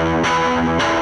Música